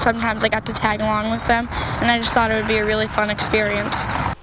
Sometimes I got to tag along with them, and I just thought it would be a really fun experience.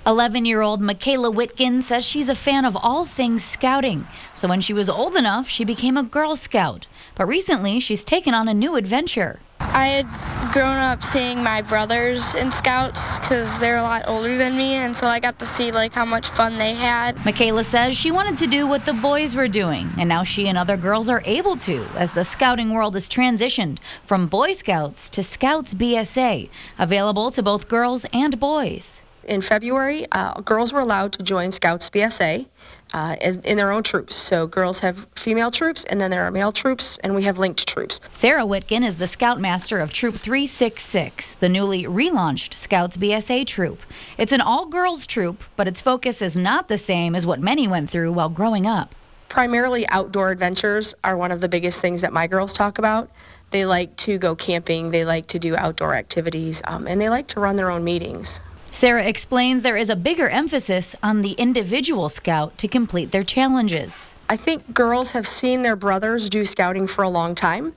11 year old Michaela Whitkin says she's a fan of all things scouting. So when she was old enough, she became a Girl Scout. But recently, she's taken on a new adventure. I had grown up seeing my brothers in scouts because they're a lot older than me, and so I got to see like how much fun they had. Michaela says she wanted to do what the boys were doing, and now she and other girls are able to as the scouting world has transitioned from Boy Scouts to Scouts BSA, available to both girls and boys in February, uh, girls were allowed to join Scouts BSA uh, in their own troops. So girls have female troops, and then there are male troops, and we have linked troops. Sarah Whitkin is the Scoutmaster of Troop 366, the newly relaunched Scouts BSA troop. It's an all-girls troop, but its focus is not the same as what many went through while growing up. Primarily outdoor adventures are one of the biggest things that my girls talk about. They like to go camping, they like to do outdoor activities, um, and they like to run their own meetings. Sarah explains there is a bigger emphasis on the individual scout to complete their challenges. I think girls have seen their brothers do scouting for a long time,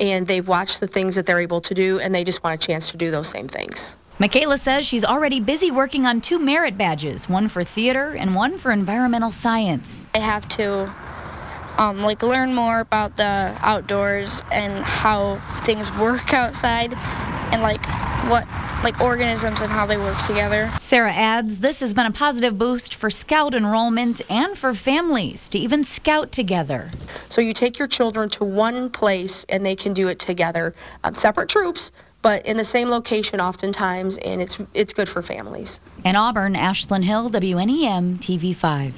and they've watched the things that they're able to do, and they just want a chance to do those same things. Michaela says she's already busy working on two merit badges, one for theater and one for environmental science. I have to um, like learn more about the outdoors and how things work outside and like what like organisms and how they work together. Sarah adds this has been a positive boost for scout enrollment and for families to even scout together. So you take your children to one place and they can do it together, um, separate troops, but in the same location oftentimes, and it's it's good for families. In Auburn, Ashlyn Hill, WNEM TV5.